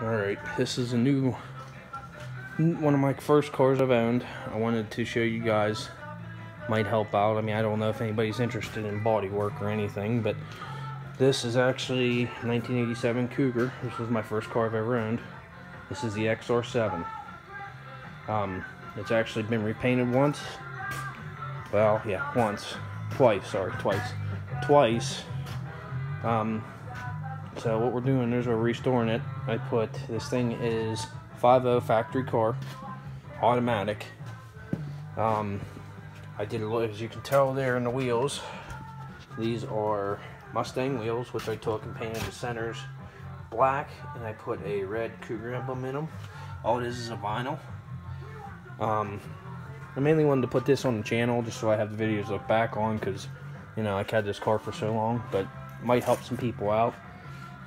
Alright, this is a new, one of my first cars I've owned. I wanted to show you guys, might help out. I mean, I don't know if anybody's interested in body work or anything, but this is actually 1987 Cougar. This was my first car I've ever owned. This is the XR7. Um, it's actually been repainted once. Well, yeah, once. Twice, sorry, twice. Twice. Um, so what we're doing is we're restoring it. I put, this thing is 5.0 factory car, automatic. Um, I did, a little, as you can tell there in the wheels, these are Mustang wheels, which I took and painted the centers black, and I put a red Cougar emblem in them. All it is is a vinyl. Um, I mainly wanted to put this on the channel just so I have the videos look back on because, you know, I've had this car for so long, but might help some people out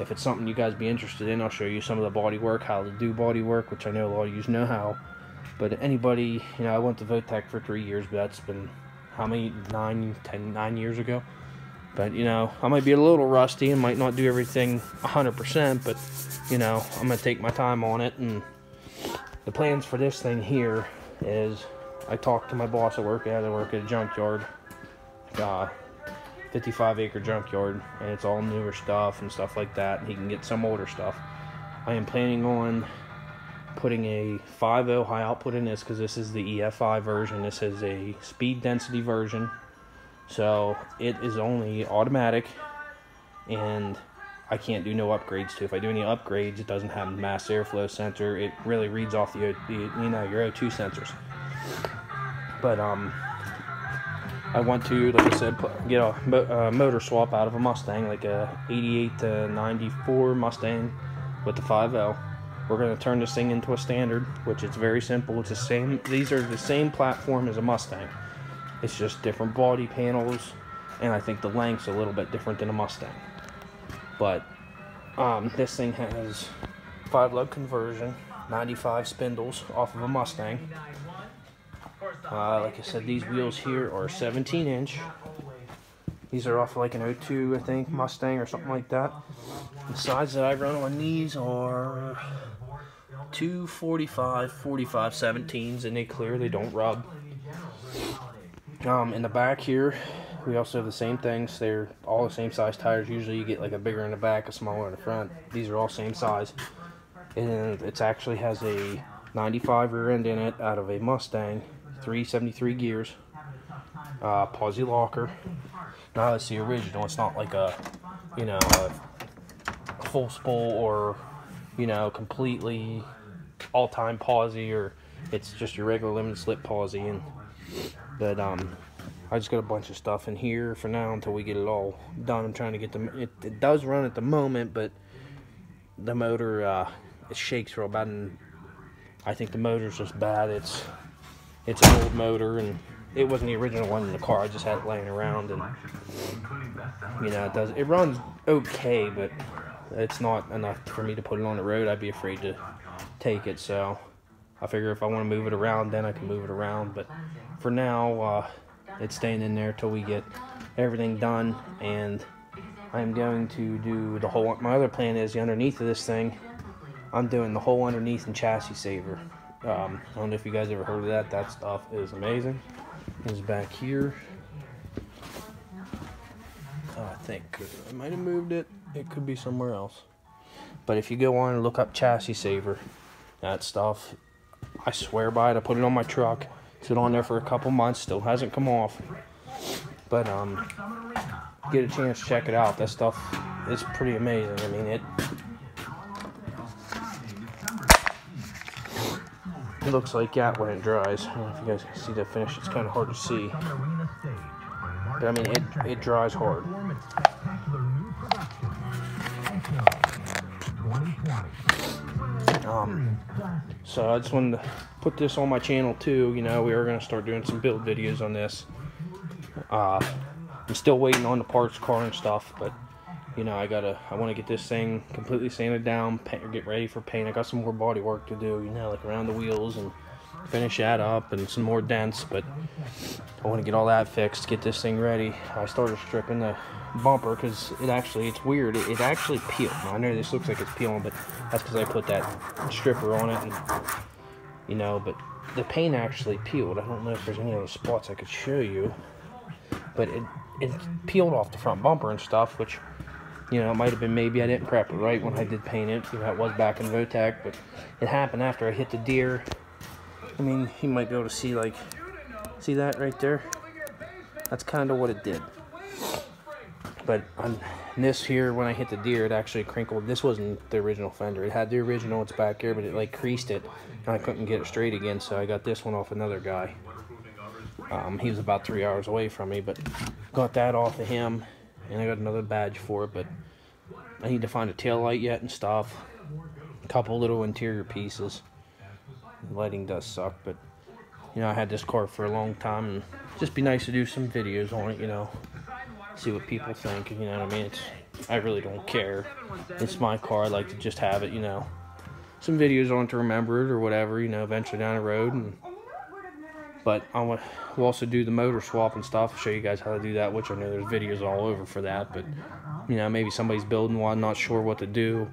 if it's something you guys be interested in, I'll show you some of the body work, how to do body work, which I know a lot of you know how. But anybody, you know, I went to Votech for three years, but that's been how many nine, ten, nine years ago. But you know, I might be a little rusty and might not do everything 100%, but you know, I'm gonna take my time on it. And the plans for this thing here is, I talked to my boss at work. I had to work at a junkyard. Uh, 55 acre junkyard and it's all newer stuff and stuff like that. He can get some older stuff. I am planning on putting a 5.0 high output in this because this is the EFI version. This is a speed density version. So it is only automatic and I can't do no upgrades to. If I do any upgrades, it doesn't have mass airflow sensor. It really reads off the, the you know your O2 sensors. But um, I want to, like I said, get a, motor swap out of a Mustang, like a 88 to 94 Mustang with the 5L. We're going to turn this thing into a standard, which is very simple. It's the same. These are the same platform as a Mustang. It's just different body panels, and I think the length's a little bit different than a Mustang. But um, this thing has five lug conversion, 95 spindles off of a Mustang. Uh, like I said, these wheels here are 17 inch. These are off like an 02, I think, Mustang or something like that. The sides that I run on these are 245, 45 17s, and they clearly don't rub. Um, in the back here, we also have the same things. They're all the same size tires. Usually you get like a bigger in the back, a smaller in the front. These are all same size. And it actually has a 95 rear end in it out of a Mustang 373 gears. Uh, Posi locker. Now it's the original. It's not like a, you know, a full spool or, you know, completely all-time Posi or it's just your regular limited slip Posi. And but um, I just got a bunch of stuff in here for now until we get it all done. I'm trying to get them. It, it does run at the moment, but the motor uh, it shakes real bad, and I think the motor's just bad. It's it's an old motor and it wasn't the original one in the car. I just had it laying around and you know it does it runs okay, but it's not enough for me to put it on the road. I'd be afraid to take it. So I figure if I want to move it around, then I can move it around. But for now, uh, it's staying in there till we get everything done. And I'm going to do the whole. My other plan is underneath of this thing. I'm doing the whole underneath and chassis saver. Um, I don't know if you guys ever heard of that. That stuff is amazing. It's back here. Oh, I think I might have moved it. It could be somewhere else. But if you go on and look up chassis saver, that stuff, I swear by it. I put it on my truck. Been on there for a couple months. Still hasn't come off. But um, get a chance, to check it out. That stuff is pretty amazing. I mean, it looks like that when it dries. I don't know if you guys can see the finish. It's kind of hard to see. But I mean, it, it dries hard. Um, so I just wanted to put this on my channel too. You know, we are going to start doing some build videos on this. Uh, I'm still waiting on the parts car and stuff, but you know, I gotta, I want to get this thing completely sanded down, paint, get ready for paint. I got some more body work to do, you know, like around the wheels and finish that up and some more dents, but I want to get all that fixed, get this thing ready. I started stripping the bumper because it actually, it's weird, it, it actually peeled. Now, I know this looks like it's peeling, but that's because I put that stripper on it and, you know, but the paint actually peeled. I don't know if there's any other spots I could show you, but it, it peeled off the front bumper and stuff, which you know, it might have been maybe I didn't prep it right when I did paint it. You know, it was back in Votech, but it happened after I hit the deer. I mean, you might be able to see, like, see that right there? That's kind of what it did. But on this here, when I hit the deer, it actually crinkled. This wasn't the original fender. It had the original, it's back here, but it, like, creased it, and I couldn't get it straight again, so I got this one off another guy. Um, he was about three hours away from me, but got that off of him and I got another badge for it, but I need to find a tail light yet and stuff. A couple little interior pieces. lighting does suck, but you know, I had this car for a long time and just be nice to do some videos on it, you know. See what people think, you know what I mean? It's I really don't care. It's my car, I like to just have it, you know. Some videos on to remember it or whatever, you know, eventually down the road and but I will also do the motor swap and stuff. I'll show you guys how to do that, which I know there's videos all over for that. But, you know, maybe somebody's building one, not sure what to do.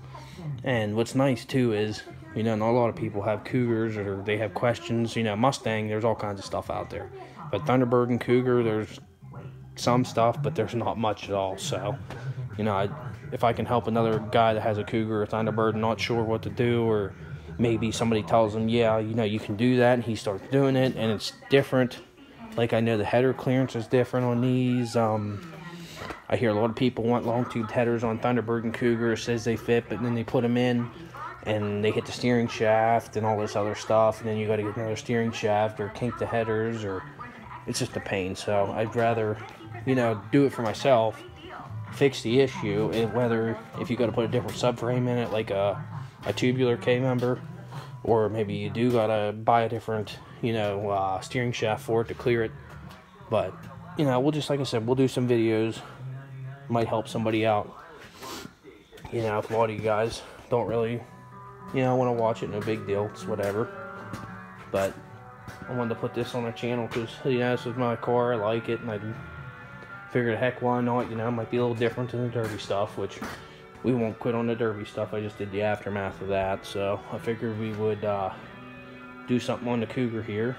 And what's nice, too, is, you know, not a lot of people have Cougars or they have questions. You know, Mustang, there's all kinds of stuff out there. But Thunderbird and Cougar, there's some stuff, but there's not much at all. So, you know, I, if I can help another guy that has a Cougar or Thunderbird not sure what to do or maybe somebody tells him, yeah, you know, you can do that, and he starts doing it, and it's different. Like I know the header clearance is different on these. Um, I hear a lot of people want long tube headers on Thunderbird and Cougar. Says they fit, but then they put them in, and they hit the steering shaft and all this other stuff, and then you got to get another steering shaft or kink the headers, or it's just a pain. So I'd rather, you know, do it for myself, fix the issue, and whether if you got to put a different subframe in it, like a a tubular K member, or maybe you do gotta buy a different, you know, uh, steering shaft for it to clear it. But you know, we'll just like I said, we'll do some videos. Might help somebody out. You know, if a lot of you guys don't really, you know, want to watch it, no big deal. It's whatever. But I wanted to put this on the channel because you know this is my car. I like it, and I figured, heck, why not? You know, it might be a little different than the derby stuff, which we won't quit on the derby stuff. I just did the aftermath of that, so I figured we would uh, do something on the Cougar here.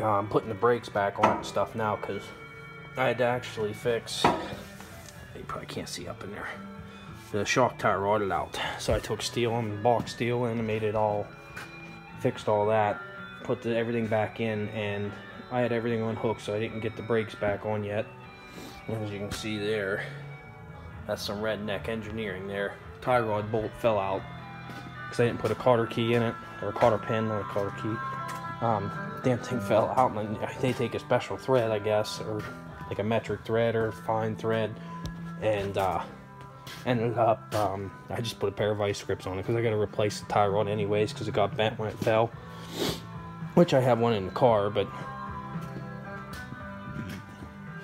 Uh, I'm putting the brakes back on and stuff now because I had to actually fix. You probably can't see up in there. The shock tower rotted out, so I took steel and box steel and made it all, fixed all that, put the, everything back in, and I had everything on hook, so I didn't get the brakes back on yet. As you can see there, that's some redneck engineering there. Tie rod bolt fell out because I didn't put a cotter key in it, or a cotter pin, not a cotter key. Um, damn thing fell out, and they take a special thread, I guess, or like a metric thread or fine thread, and uh, ended up, um, I just put a pair of vice grips on it because I got to replace the tie rod anyways because it got bent when it fell. Which I have one in the car, but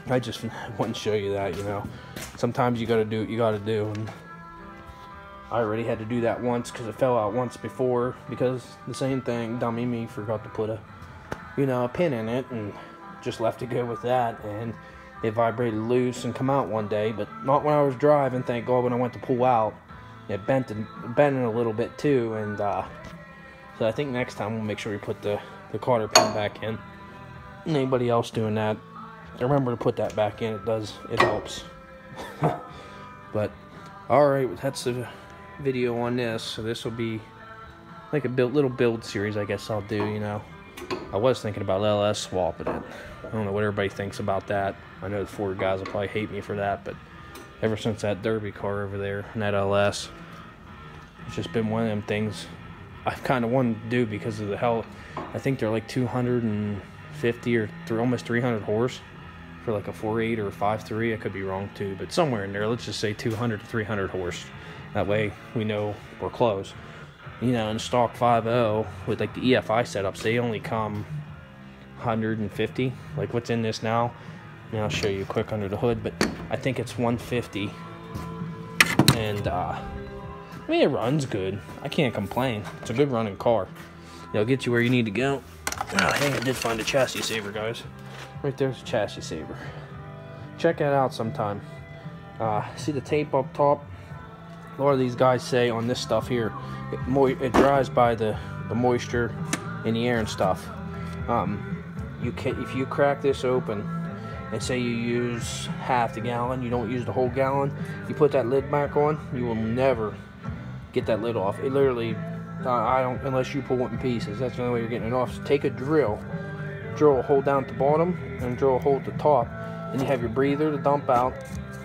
I just wouldn't show you that, you know. Sometimes you gotta do what you gotta do. And I already had to do that once because it fell out once before because the same thing, dummy me, forgot to put a, you know, a pin in it and just left it go with that. And it vibrated loose and come out one day, but not when I was driving, thank God, when I went to pull out. It bent, and, bent in a little bit too, and uh, so I think next time we'll make sure we put the, the cotter pin back in. Anybody else doing that, remember to put that back in. It does, it helps. but, alright, that's the video on this. So this will be like a build, little build series, I guess I'll do, you know. I was thinking about LS swapping it. I don't know what everybody thinks about that. I know the Ford guys will probably hate me for that, but ever since that Derby car over there and that LS, it's just been one of them things I've kind of wanted to do because of the hell. I think they're like 250 or th almost 300 horse for like a 4.8 or a 5.3. I could be wrong too, but somewhere in there, let's just say 200 to 300 horse. That way we know we're close. You know, in stock 5.0 with like the EFI setups, they only come 150. Like what's in this now. Now I'll show you quick under the hood, but I think it's 150. And uh, I mean, it runs good. I can't complain. It's a good running car. It'll get you where you need to go. Oh, I think I did find a chassis saver, guys. Right there's a chassis saver. Check that out sometime. Uh, see the tape up top? A lot of these guys say on this stuff here, it, it dries by the, the moisture in the air and stuff. Um, you can if you crack this open and say you use half the gallon, you don't use the whole gallon, you put that lid back on, you will never get that lid off. It literally, uh, I don't, unless you pull it in pieces. That's the only way you're getting it off. So take a drill, drill a hole down at the bottom, and drill a hole at the top. And you have your breather to dump out,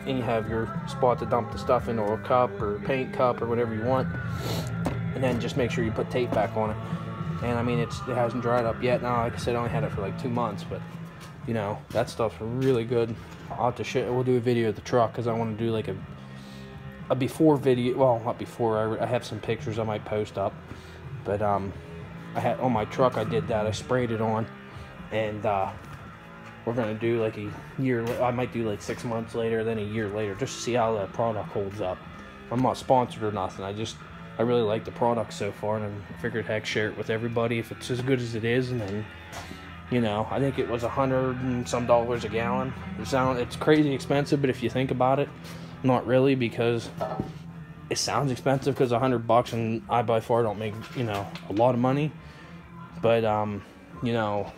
and you have your spot to dump the stuff into a cup or paint cup or whatever you want. And then just make sure you put tape back on it. And I mean, it's it hasn't dried up yet. Now, like I said, I only had it for like two months, but you know that stuff's really good. I'll have to show. We'll do a video of the truck because I want to do like a a before video. Well, not before. I, I have some pictures I might post up, but um, I had on my truck. I did that. I sprayed it on, and uh, we're gonna do like a year. I might do like six months later, then a year later, just to see how the product holds up. I'm not sponsored or nothing. I just I really like the product so far, and I figured heck share it with everybody if it's as good as it is, and then you know I think it was a hundred and some dollars a gallon. It sound it's crazy expensive, but if you think about it, not really because it sounds expensive because a hundred bucks, and I by far don't make you know a lot of money, but um you know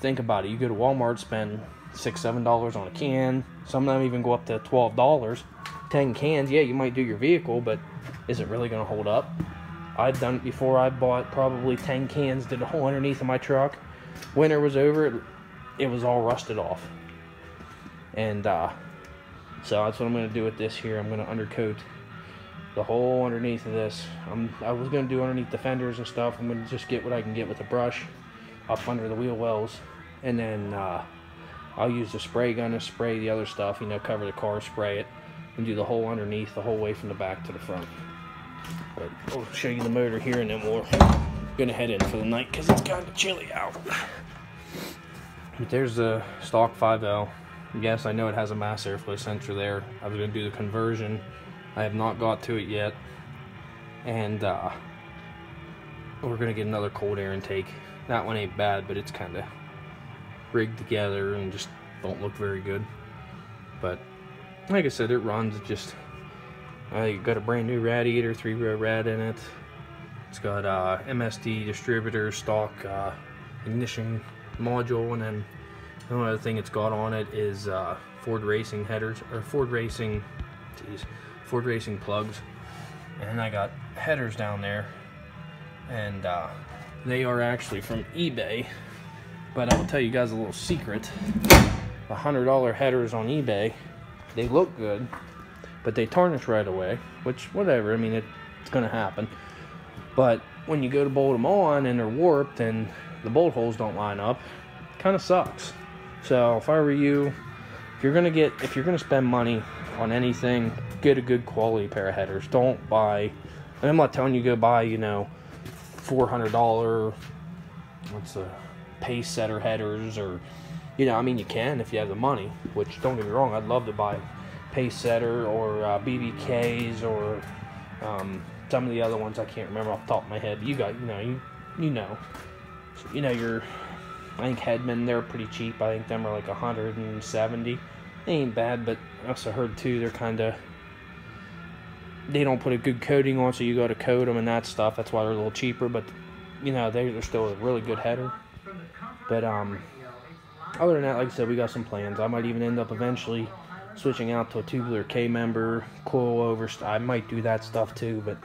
think about it. You go to Walmart, spend six, seven dollars on a can. Some of them even go up to twelve dollars. Ten cans, yeah, you might do your vehicle, but is it really going to hold up? I've done it before. I bought probably ten cans, did a hole underneath of my truck. Winter was over, it, was all rusted off. And uh, so that's what I'm going to do with this here. I'm going to undercoat the whole underneath of this. I'm, I was going to do underneath the fenders and stuff. I'm going to just get what I can get with a brush up under the wheel wells and then uh, I'll use the spray gun to spray the other stuff, you know, cover the car, spray it, and do the whole underneath, the whole way from the back to the front. But I'll show you the motor here, and then we're gonna head in for the night because it's kind of chilly out. But there's the stock 5L. Yes, I know it has a mass airflow sensor there. I was gonna do the conversion. I have not got to it yet, and uh, we're gonna get another cold air intake. That one ain't bad, but it's kind of rigged together and just don't look very good. But like I said, it runs. Just I got a brand new radiator, three row rad in it. It's got uh, MSD distributor stock uh, ignition module, and then the only other thing it's got on it is uh, Ford Racing headers or Ford Racing, geez, Ford Racing plugs. And I got headers down there, and uh, they are actually from eBay. But I'll tell you guys a little secret. The $100 headers on eBay, they look good, but they tarnish right away, which, whatever, I mean, it, it's going to happen. But when you go to bolt them on and they're warped and the bolt holes don't line up, kind of sucks. So if I were you, if you're gonna get, if you're gonna spend money on anything, get a good quality pair of headers. Don't buy. I'm not telling you go buy, you know, four hundred dollar, what's the Pacesetter headers or, you know, I mean you can if you have the money. Which don't get me wrong, I'd love to buy Pacesetter or uh, BBKs or um, some of the other ones I can't remember off the top of my head. But you got, you know, you you know, so, you know your. I think Hedman they're pretty cheap. I think them are like 170. They ain't bad, but I also heard too they're kind of they don't put a good coating on, so you got to coat them and that stuff. That's why they're a little cheaper, but you know they're, they're still a really good header. But um, other than that, like I said, we got some plans. I might even end up eventually switching out to a tubular K member, coil over. I might do that stuff too, but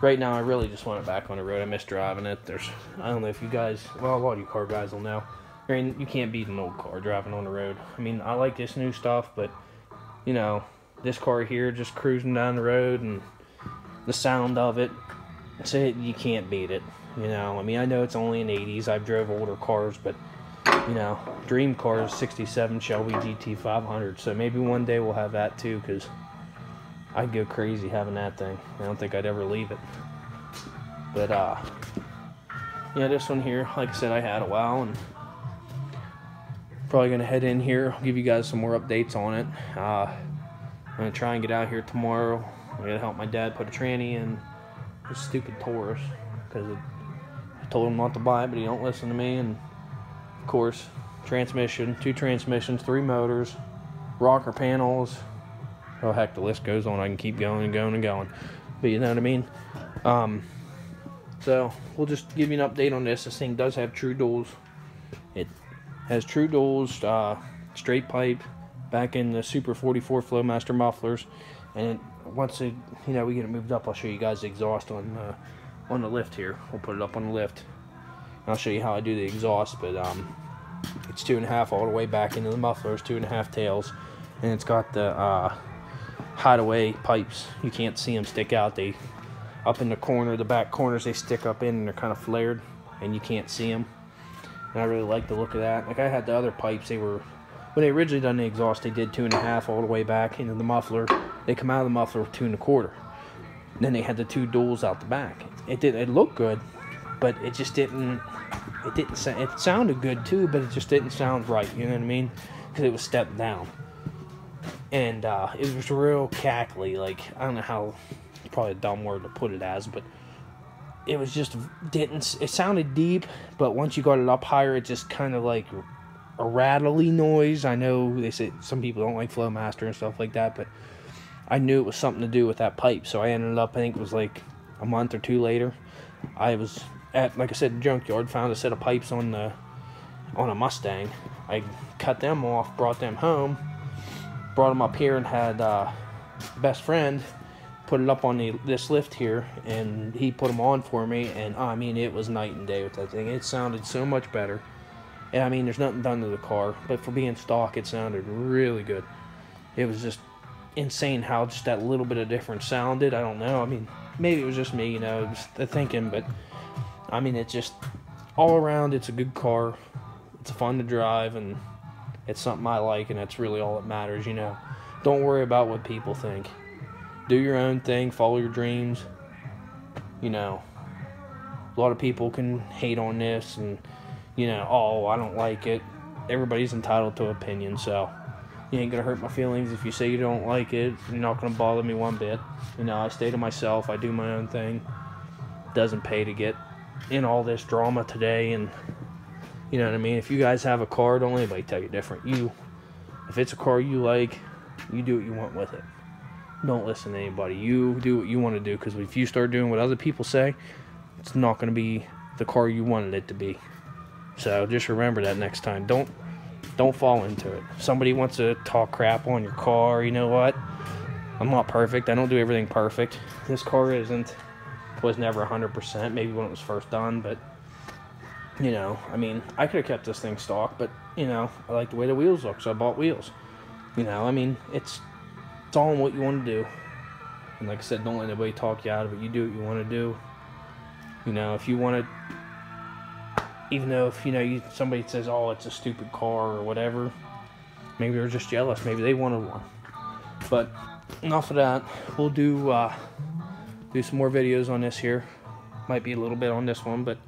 right now I really just want it back on the road. I miss driving it. There's I don't know if you guys, well, a lot of you car guys will know. I mean, you can't beat an old car driving on the road. I mean, I like this new stuff, but you know, this car here just cruising down the road and the sound of it, say so you can't beat it. You know, I mean, I know it's only in 80s. I've drove older cars, but you know, dream cars, 67 Shelby GT500. So maybe one day we'll have that too, because I'd go crazy having that thing. I don't think I'd ever leave it. But uh, yeah, this one here, like I said, I had a while and probably gonna head in here. I'll give you guys some more updates on it. Uh, I'm gonna try and get out here tomorrow. I'm gonna help my dad put a tranny in this stupid Taurus because I told him not to buy it, but he don't listen to me. And of course, transmission, two transmissions, three motors, rocker panels. Oh heck, the list goes on. I can keep going and going and going. But you know what I mean. Um, so we'll just give you an update on this. This thing does have true duals. It has true duals, uh, straight pipe, back in the Super 44 Flowmaster mufflers, and once it, you know, we get it moved up, I'll show you guys the exhaust on uh, on the lift here. We'll put it up on the lift. I'll show you how I do the exhaust, but um, it's two and a half all the way back into the mufflers, two and a half tails, and it's got the uh, hideaway pipes. You can't see them stick out. They up in the corner, the back corners, they stick up in and they're kind of flared, and you can't see them. And I really like the look of that. Like I had the other pipes, they were when they originally done the exhaust, they did two and a half all the way back into the muffler. They come out of the muffler with two and a quarter. And then they had the two duals out the back. It did. It looked good, but it just didn't. It didn't. It sounded good too, but it just didn't sound right. You know what I mean? Because it was stepped down, and uh, it was real cackly. Like I don't know how. Probably a dumb word to put it as, but it was just didn't. It sounded deep, but once you got it up higher, it just kind of like a rattly noise. I know they say some people don't like Flowmaster and stuff like that, but I knew it was something to do with that pipe. So I ended up, I think it was like a month or two later, I was at, like I said, the junkyard, found a set of pipes on the on a Mustang. I cut them off, brought them home, brought them up here, and had uh, best friend put it up on the this lift here, and he put them on for me. And I mean, it was night and day with that thing. It sounded so much better. And I mean, there's nothing done to the car, but for being stock, it sounded really good. It was just insane how just that little bit of difference sounded. I don't know. I mean, maybe it was just me, you know, just the thinking, but I mean, it's just all around, it's a good car. It's fun to drive, and it's something I like, and that's really all that matters, you know. Don't worry about what people think. Do your own thing, follow your dreams. You know, a lot of people can hate on this and you know, oh, I don't like it. Everybody's entitled to opinion, so you ain't gonna hurt my feelings if you say you don't like it. You're not gonna bother me one bit. You know, I stay to myself. I do my own thing. Doesn't pay to get in all this drama today, and you know what I mean. If you guys have a car, don't let anybody tell you different. You, if it's a car you like, you do what you want with it. Don't listen to anybody. You do what you want to do, because if you start doing what other people say, it's not gonna be the car you wanted it to be. So just remember that next time. Don't don't fall into it. somebody wants to talk crap on your car, you know what? I'm not perfect. I don't do everything perfect. This car isn't was never 100%, maybe when it was first done, but you know, I mean, I could have kept this thing stock, but you know, I like the way the wheels look, so I bought wheels. You know, I mean, it's it's all in what you want to do. And like I said, don't let anybody talk you out of it. You do what you want to do. You know, if you want to even though if you know you, somebody says, "Oh, it's a stupid car" or whatever, maybe they're just jealous. Maybe they wanted one. But enough of that. We'll do uh, do some more videos on this here. Might be a little bit on this one, but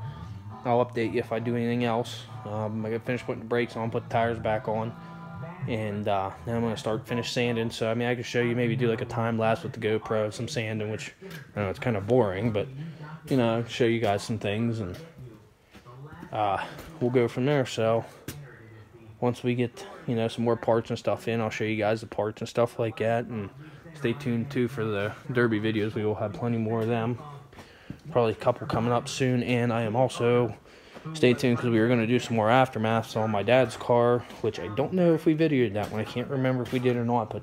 I'll update you if I do anything else. Um, I got to finish putting the brakes on, put the tires back on, and uh, then I'm gonna start finish sanding. So I mean, I could show you maybe do like a time lapse with the GoPro, some sanding, which I know it's kind of boring, but you know, show you guys some things and uh, we'll go from there. So once we get you know some more parts and stuff in, I'll show you guys the parts and stuff like that. And stay tuned too for the derby videos. We will have plenty more of them. Probably a couple coming up soon. And I am also stay tuned because we are going to do some more aftermaths on my dad's car, which I don't know if we videoed that one. I can't remember if we did or not, but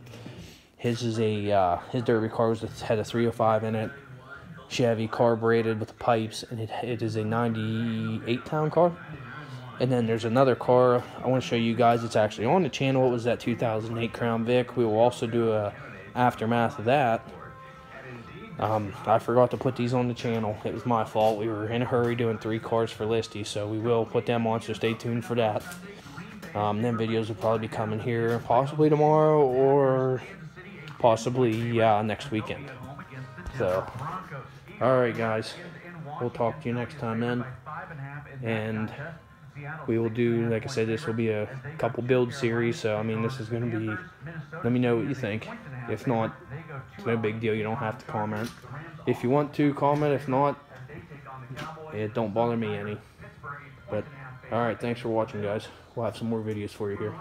his is a uh, his derby car was had a 305 in it. Chevy carbureted with pipes, and it, it is a 98 town car. And then there's another car I want to show you guys. It's actually on the channel. It was that 2008 Crown Vic. We will also do a aftermath of that. Um, I forgot to put these on the channel. It was my fault. We were in a hurry doing three cars for Listy, so we will put them on. So stay tuned for that. Um, then videos will probably be coming here possibly tomorrow or possibly uh, next weekend. So Alright, guys. We'll talk to you next time then. And we will do, like I said, this will be a couple build series. So, I mean, this is going to be. Let me know what you think. If not, it's no big deal. You don't have to comment. If you want to, comment. If not, it don't bother me any. But, alright, thanks for watching, guys. We'll have some more videos for you here.